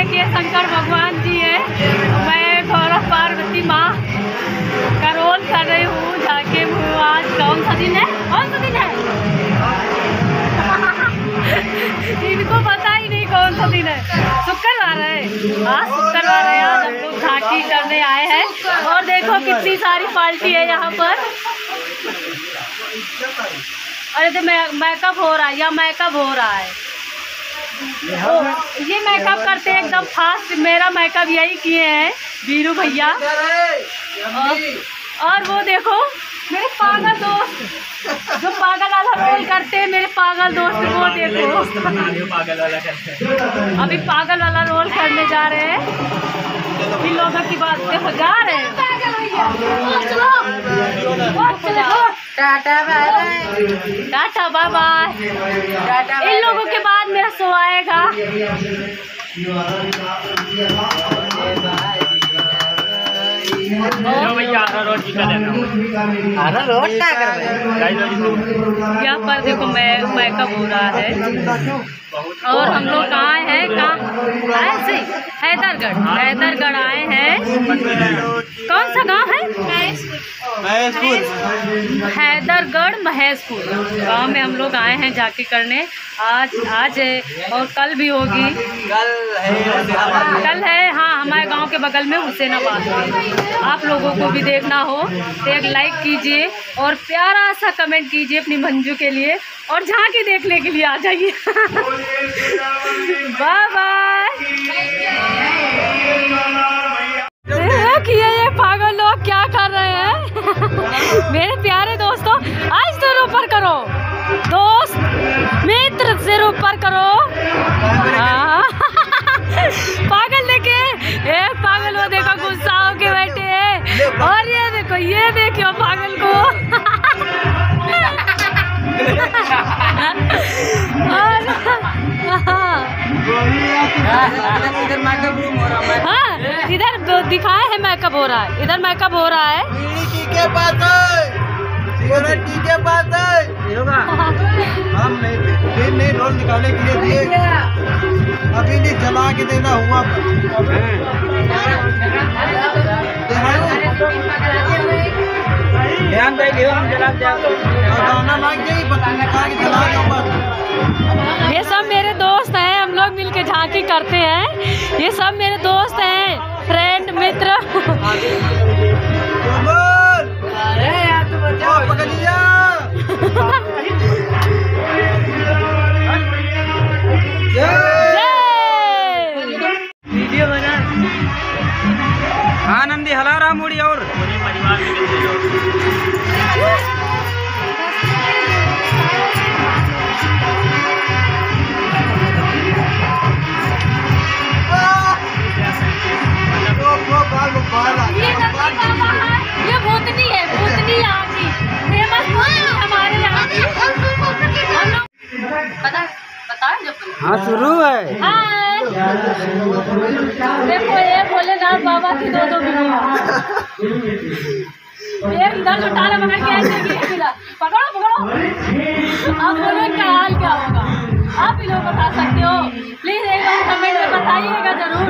देखिए शंकर भगवान जी है। मैं गौरव पार्वती माँ का रोल कर रही हूँ, जाके आज कौन सा दिन है? कौन सा दिन है? इनको पता ही नहीं कौन सा दिन है। शुक्रवार है। आज शुक्रवार है। आज हम लोग झांकी करने आए हैं। और देखो कितनी सारी पार्टी है यहाँ पर। अरे तो मेकअप हो रहा है? या मेकअप हो रहा है? ओ, ये मेकअप करते हैं एकदम फास्ट मेरा मेकअप यही किए हैं बीरू भैया। और, और वो देखो मेरे पागल दोस्त। जो पागल वाला रोल करते हैं मेरे पागल दोस्त वो देखो। पागल वाला करते अभी पागल वाला रोल करने जा रहे हैं। इन लोगों की बात देखो जा रहे हैं। Tata bye bye tata bye bye tata इन लोगों के बाद मेरा सो आएगा। लो भैया आरा की क्या कर यहाँ पर देखो मैं मेकअप हो रहा है। और हम लोग कहाँ आए हैं? कहाँ? ऐसे? हैदरगढ़। हैदरगढ़ आए हैं। कौन सा गाँव है? हैदरगढ़ महेशपुर। गाँव में हम लोग आए हैं जाके करने। आज आज है और कल भी होगी। कल है कल है हाँ हमारे गाँव के बगल में हुसैनाबाद में। आप लोगों को भी देखना हो तो एक लाइक कीजिए और प्यारा सा कमेंट कीजिए अपनी मंजू के लिए और झांकी देखने के लिए आ जाइए। बाय बाय ये पागल लोग क्या कर रहे हैं? मेरे सिर करो। हाँ। पागल देखे। ए, पागल, वो देखो, गुस्सा होके बैठे और ये देखो ये देखो पागल को। हाँ इधर मेकअप रूम रहा इधर दो- दिखाए है मेकअप हो रहा है। इधर मेकअप हो रहा है। जला के देना हुआ ध्यान लियो हम जला गाना के जला दो ये सब मेरे दोस्त हैं हम लोग मिलके झांकी करते हैं। ये सब मेरे दोस्त हैं फ्रेंड मित्र। हला मुड़ी और। पूरे परिवार है है हाँ शुरू है। हाय देखो, ये भोलेनाथ बाबा की दो दो एक इधर से टाला पकड़ के पकड़ो पकड़ो। आप बोलो, इनका हाल क्या होगा? आप ही लोग बता सकते हो। प्लीज़ एक बार कमेंट में बताइएगा ज़रूर।